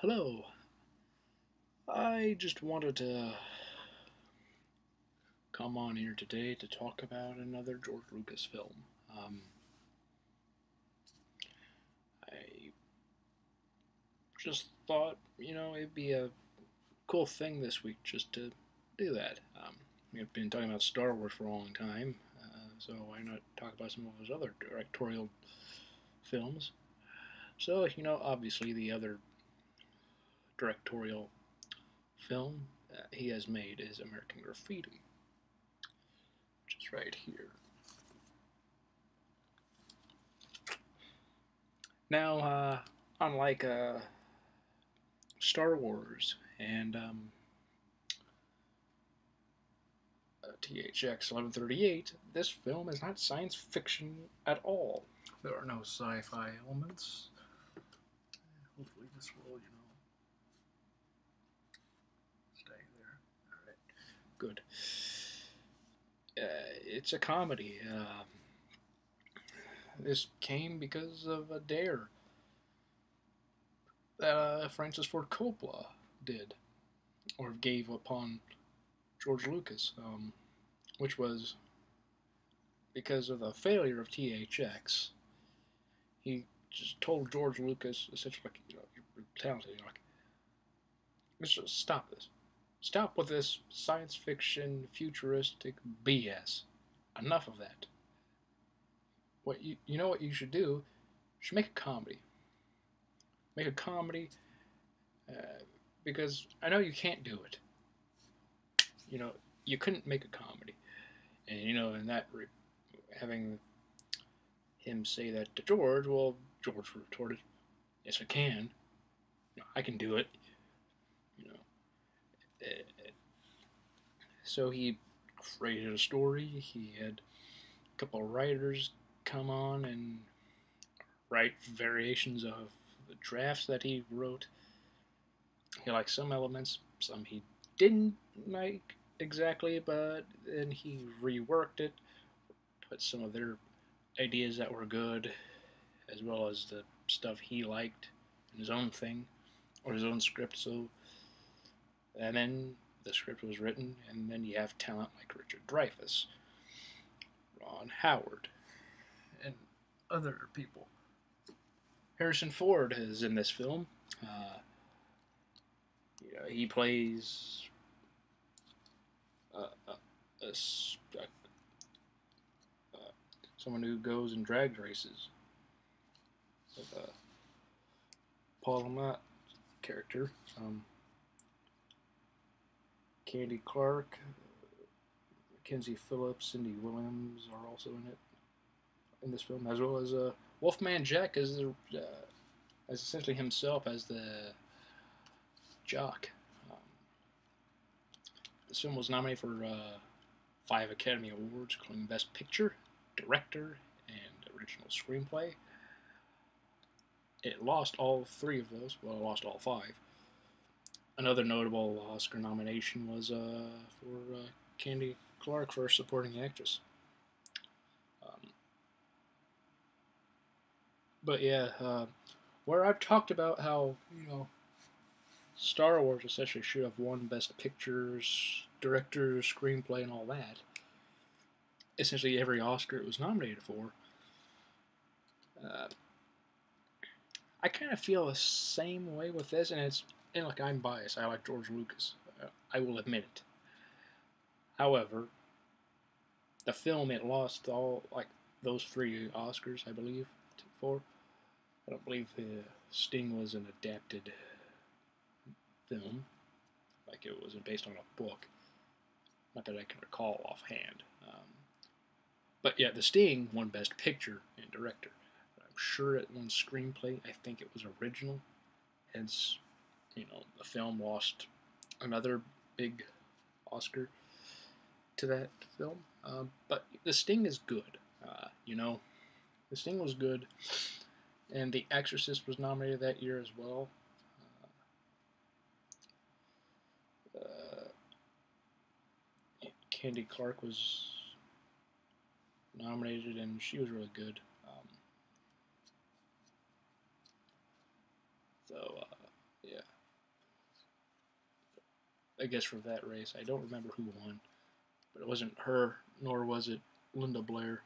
Hello. I just wanted to come on here today to talk about another George Lucas film. Um, I just thought, you know, it'd be a cool thing this week just to do that. Um, we've been talking about Star Wars for a long time, uh, so why not talk about some of his other directorial films? So, you know, obviously the other directorial film he has made is American Graffiti, which is right here. Now, uh, unlike uh, Star Wars and um, uh, THX 1138, this film is not science fiction at all. There are no sci fi elements. Hopefully, this will, you know, stay there. Alright, good. Uh, it's a comedy. Uh, this came because of a dare that uh, Francis Ford Coppola did, or gave upon George Lucas, um, which was because of the failure of THX. He just told George Lucas essentially, like, you know, you're talented. You're like, let's just stop this. Stop with this science fiction, futuristic BS. Enough of that. What you you know what you should do? You should make a comedy. Make a comedy uh, because I know you can't do it. You know you couldn't make a comedy, and you know in that having him say that to George, well, George retorted, "Yes, I can. I can do it." So he created a story. He had a couple of writers come on and write variations of the drafts that he wrote. He liked some elements, some he didn't like exactly, but then he reworked it, put some of their ideas that were good, as well as the stuff he liked in his own thing or his own script. So, and then the script was written, and then you have talent like Richard Dreyfuss, Ron Howard, and other people. Harrison Ford is in this film. Uh, you know, he plays a, a, a a- uh, someone who goes and drag races. Uh, Paul Le Mat character. Um, Candy Clark, Mackenzie Phillips, Cindy Williams are also in it in this film, as well as uh, Wolfman Jack as the uh, as essentially himself as the jock. Um, this film was nominated for uh, five Academy Awards, including Best Picture, Director, and Original Screenplay. It lost all three of those. Well, it lost all five. Another notable Oscar nomination was uh, for uh, Candy Clark for supporting actress. Um, but yeah, uh, where I've talked about how you know Star Wars essentially should have won Best Pictures, Director, Screenplay, and all that. Essentially, every Oscar it was nominated for. Uh, I kind of feel the same way with this, and it's and like I'm biased. I like George Lucas. Uh, I will admit it. However, the film it lost all like those three Oscars, I believe, for. I don't believe uh, Sting was an adapted film, like it was based on a book. Not that I can recall offhand. Um, but yeah, The Sting won Best Picture and Director. I'm sure it won Screenplay. I think it was original. Hence, you know, the film lost another big Oscar to that film. Um, but The Sting is good. Uh, you know, The Sting was good. And The Exorcist was nominated that year as well. Uh, uh, Candy Clark was nominated, and she was really good. Um, so, uh, yeah. I guess for that race, I don't remember who won, but it wasn't her, nor was it Linda Blair.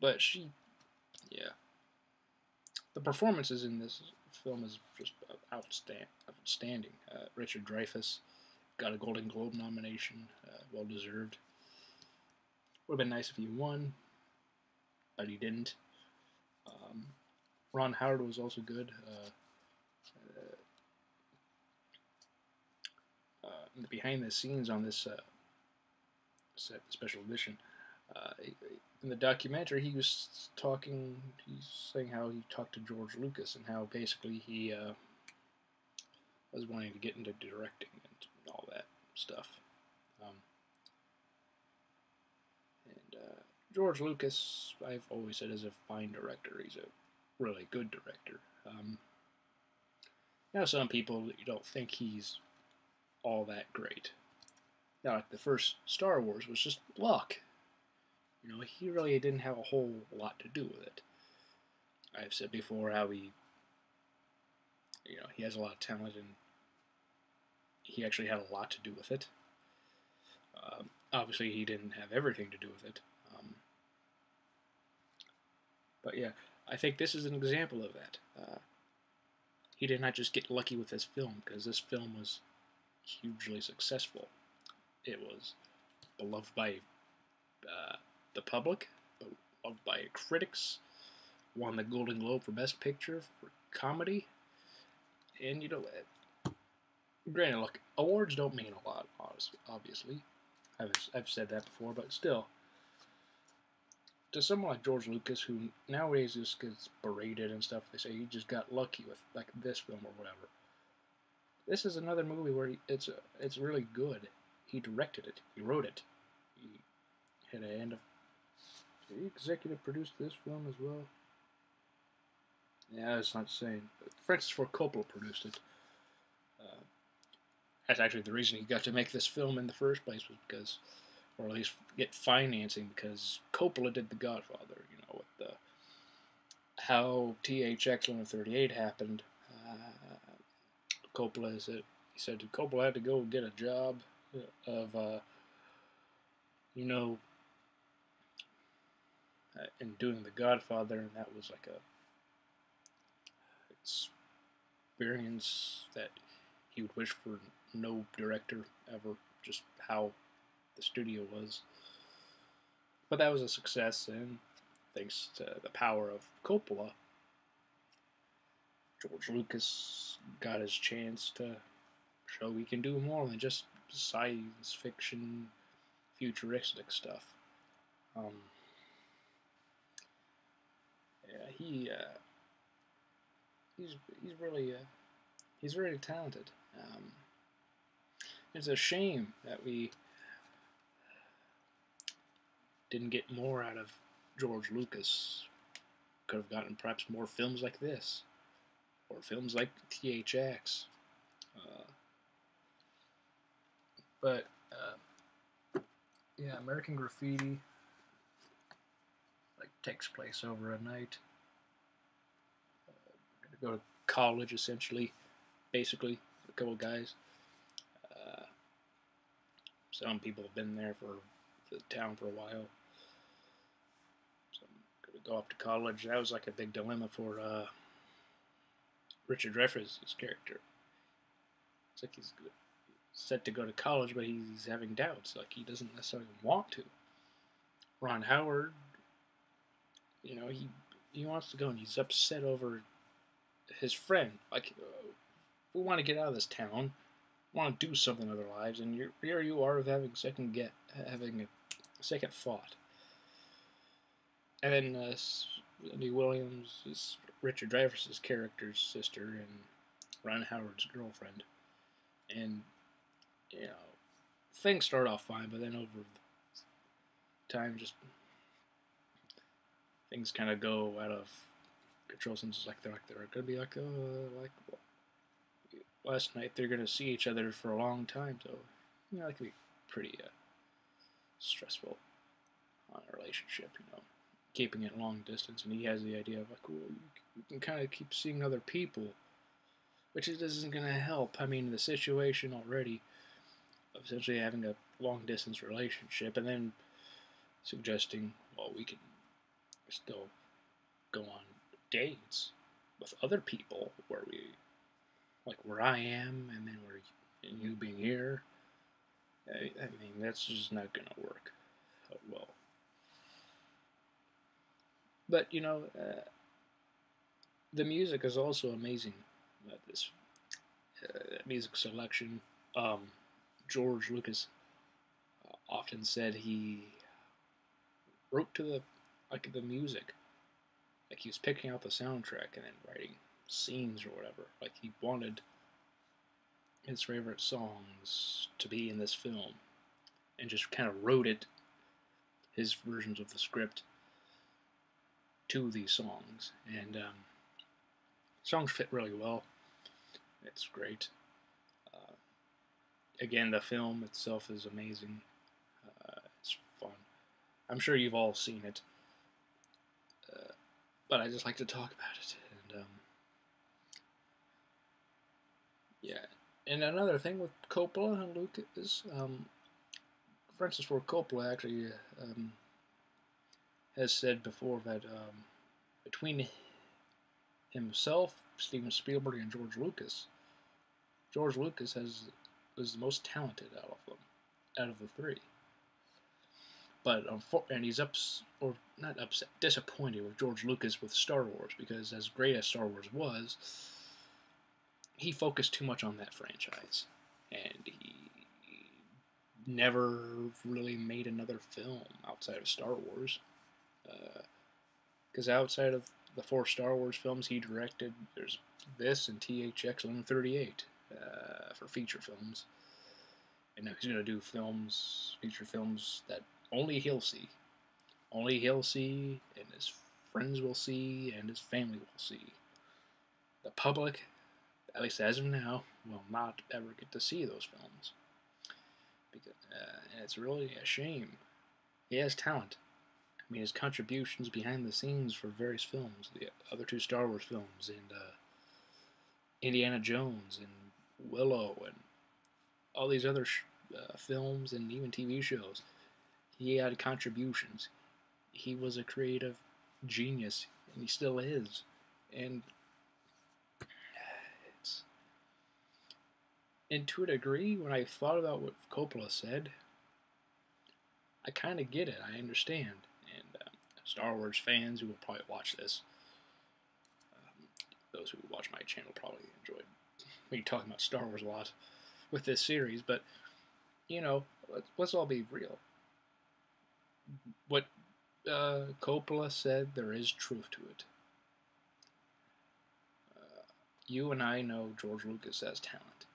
But she, yeah. The performances in this film is just outstanding. Uh, Richard Dreyfuss got a Golden Globe nomination, uh, well deserved. Would have been nice if he won, but he didn't. Um, Ron Howard was also good. Uh, uh, uh behind the scenes on this uh, set, special edition, uh, in the documentary, he was talking. He's saying how he talked to George Lucas and how basically he was wanting to get into directing and all that stuff. Um, and uh, George Lucas, I've always said, is a fine director. He's a really good director. Um, now, some people you don't think he's all that great. Now, like the first Star Wars was just luck. You know, he really didn't have a whole lot to do with it. I've said before how he, you know, he has a lot of talent and he actually had a lot to do with it. Um, obviously, he didn't have everything to do with it. Um, but yeah, I think this is an example of that. Uh, he did not just get lucky with this film, because this film was hugely successful. It was beloved by uh, the public, beloved by critics, won the Golden Globe for Best Picture for comedy, and you know, granted, look, awards don't mean a lot, obviously. I've, I've said that before, but still. To someone like George Lucas, who nowadays just gets berated and stuff, they say he just got lucky with like this film or whatever. This is another movie where he, it's uh, it's really good. He directed it. He wrote it. He had a hand of. He executive produced this film as well. Yeah, it's not saying. Francis Ford Coppola produced it. That's actually the reason he got to make this film in the first place was because, or at least get financing because Coppola did The Godfather. You know, with the how THX 138 happened. Coppola said he said Coppola had to go get a job of, uh, you know, uh, in doing The Godfather, and that was like a experience that he would wish for no director ever, just how the studio was. But that was a success, and thanks to the power of Coppola, George Lucas got his chance to show he can do more than just science fiction, futuristic stuff. Um, yeah, he uh, he's he's really uh, he's really talented. Um, it's a shame that we didn't get more out of George Lucas. Could have gotten perhaps more films like this, or films like THX. Uh, but uh, yeah, American Graffiti like takes place over a night. Uh, go to college essentially, basically, a couple guys. Some people have been there for the town for a while. Go off to college. That was like a big dilemma for uh, Richard Dreyfuss' character. It's like he's set to go to college, but he's having doubts. Like he doesn't necessarily want to. Ron Howard, you know, he he wants to go, and he's upset over his friend. Like, uh, we want to get out of this town want to do something with our lives, and you're, here you are having second get having a second thought. And then uh, Cindy Williams is Richard Dreyfuss' character's sister and Ron Howard's girlfriend, and you know things start off fine, but then over time, just things kind of go out of control. Since it's like they're like they're gonna be like uh, like last night they're going to see each other for a long time, so you know, that could be pretty uh, stressful on a relationship, you know, keeping it long distance. And he has the idea of like, well, can kind of keep seeing other people, which is isn't going to help. I mean, the situation already of essentially having a long distance relationship and then suggesting, well, we can still go on dates with other people where we, like where I am and then where and you being here. I, I mean, that's just not going to work well. But, you know, uh, the music is also amazing. Uh, this uh, music selection. Um, George Lucas uh, often said he wrote to the like the music, like he was picking out the soundtrack and then writing scenes or whatever. Like he wanted his favorite songs to be in this film, and just kind of wrote it, his versions of the script, to these songs, and um, songs fit really well. It's great. Uh, again, the film itself is amazing. Uh, it's fun. I'm sure you've all seen it, uh, but I just like to talk about it. And um, yeah, and another thing with Coppola and Lucas, um, Francis Ford Coppola actually um, has said before that um, between himself, Steven Spielberg, and George Lucas, George Lucas has is the most talented out of them, out of the three. But and he's ups or not upset, disappointed with George Lucas with Star Wars because as great as Star Wars was, he focused too much on that franchise, and he never really made another film outside of Star Wars. Because uh, outside of the four Star Wars films he directed, there's this and THX 138 uh, for feature films. And now he's going to do films, feature films that only he'll see. Only he'll see, and his friends will see, and his family will see. The public at least as of now, will not ever get to see those films. Because, uh, and it's really a shame. He has talent. I mean, his contributions behind the scenes for various films, the other two Star Wars films, and uh, Indiana Jones, and Willow, and all these other uh, films and even TV shows, he had contributions. He was a creative genius, and he still is. And and to a degree, when I thought about what Coppola said, I kind of get it. I understand. Star Wars fans who will probably watch this, um, those who watch my channel probably enjoyed me talking about Star Wars a lot with this series. But, you know, let's, let's all be real. What uh, Coppola said, there is truth to it. Uh, you and I know George Lucas has talent.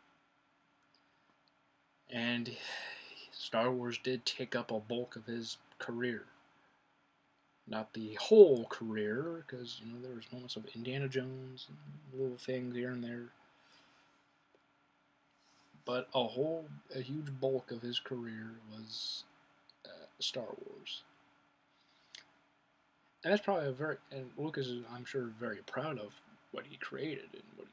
And Star Wars did take up a bulk of his career. Not the whole career, because you know there was moments of Indiana Jones and little things here and there, but a whole, a huge bulk of his career was uh, Star Wars. And that's probably a very, and Lucas is, I'm sure, very proud of what he created and what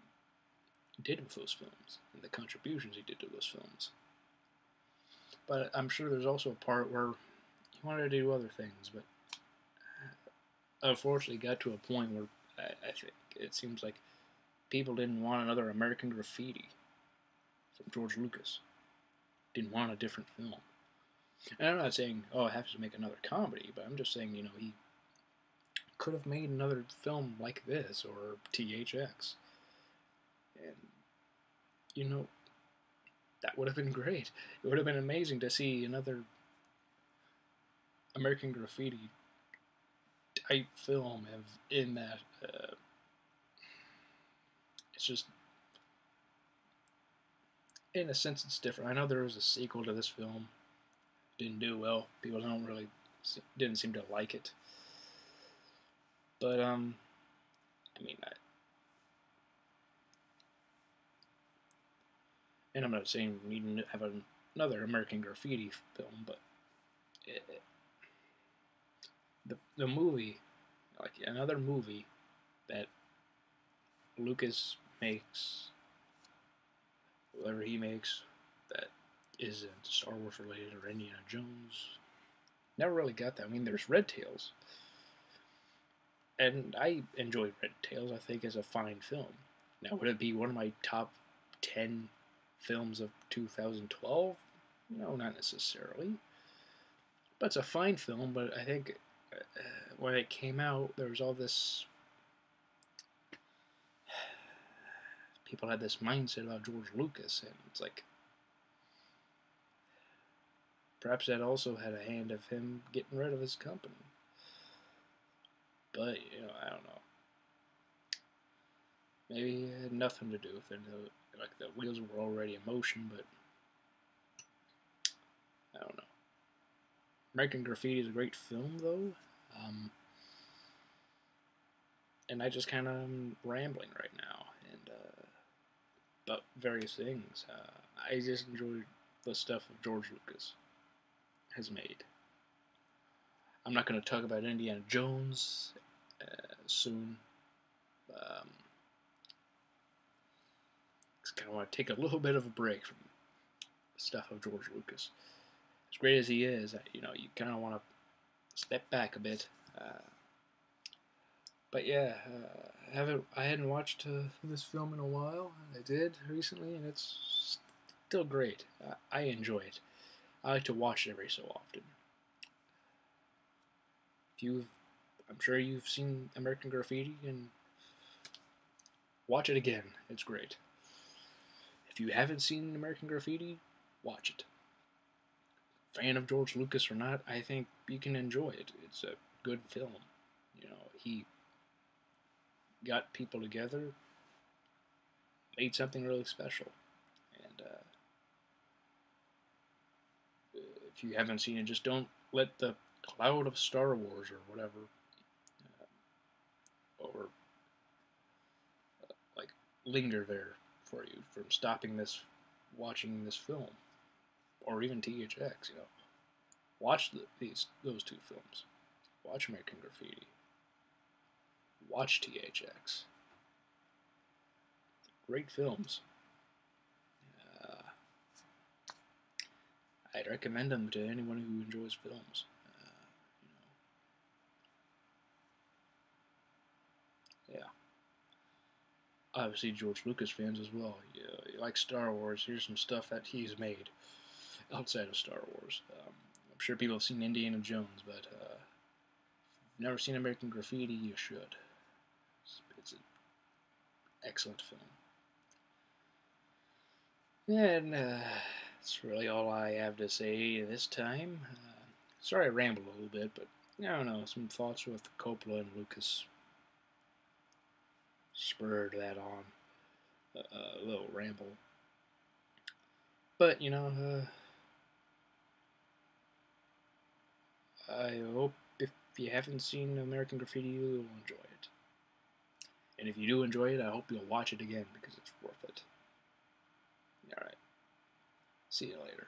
he did with those films and the contributions he did to those films. But I'm sure there's also a part where he wanted to do other things, but unfortunately got to a point where I, I think it seems like people didn't want another American Graffiti from George Lucas. Didn't want a different film. And I'm not saying, oh, I have to make another comedy, but I'm just saying, you know, he could have made another film like this or THX. And, you know, that would have been great. It would have been amazing to see another American Graffiti type film have in that. Uh, it's just, in a sense, it's different. I know there was a sequel to this film, didn't do well. People don't really didn't seem to like it. But um, I mean, I, and I'm not saying we need to have another American Graffiti film, but it, the the movie, like another movie that Lucas makes whatever he makes that isn't Star Wars related or Indiana Jones. Never really got that. I mean, there's Red Tails, and I enjoy Red Tails. I think as a fine film. Now, would it be one of my top ten films of 2012? No, not necessarily. But it's a fine film. But I think Uh, when it came out, there was all this. People had this mindset about George Lucas, and it's like Perhaps that also had a hand of him getting rid of his company. But, you know, I don't know. Maybe it had nothing to do with it. Like the wheels were already in motion, but I don't know. American Graffiti is a great film, though. Um, and I just kind of am rambling right now and uh, about various things. Uh, I just enjoy the stuff of George Lucas has made. I'm not going to talk about Indiana Jones uh, soon. Um, I kind of want to take a little bit of a break from the stuff of George Lucas. As great as he is, you know, you kind of want to step back a bit. Uh, but yeah, uh, haven't I hadn't watched uh, this film in a while. I did recently, and it's still great. I enjoy it. I like to watch it every so often. If you've, I'm sure you've seen American Graffiti, and watch it again. It's great. If you haven't seen American Graffiti, watch it. Fan of George Lucas or not, I think you can enjoy it. It's a good film. You know, he got people together, made something really special. And uh, if you haven't seen it, just don't let the cloud of Star Wars or whatever, uh, or uh, like linger there for you from stopping this, watching this film, or even THX. You know, watch the, these those two films. Watch American Graffiti. Watch THX. Great films. I'd recommend them to anyone who enjoys films. Uh, you know. Yeah. Obviously, George Lucas fans as well. You, you like Star Wars? Here's some stuff that he's made outside of Star Wars. Um, I'm sure people have seen Indiana Jones, but uh, if you've never seen American Graffiti, you should. It's, it's an excellent film. And. Uh, that's really all I have to say this time. Uh, sorry I rambled a little bit, but I don't know, some thoughts with Coppola and Lucas spurred that on. a little ramble. But, you know, uh, I hope if you haven't seen American Graffiti, you'll enjoy it. And if you do enjoy it, I hope you'll watch it again because it's worth it. Alright. See you later.